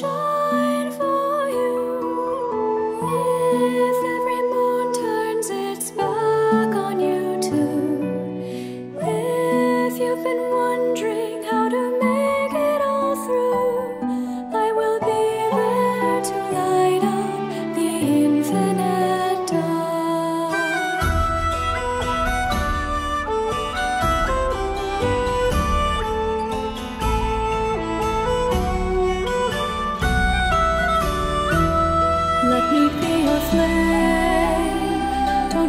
just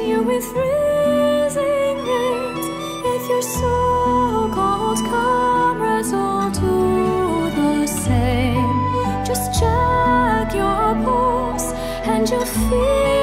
you with freezing hands if your so-called comrades all do the same. Just check your pulse and your feet.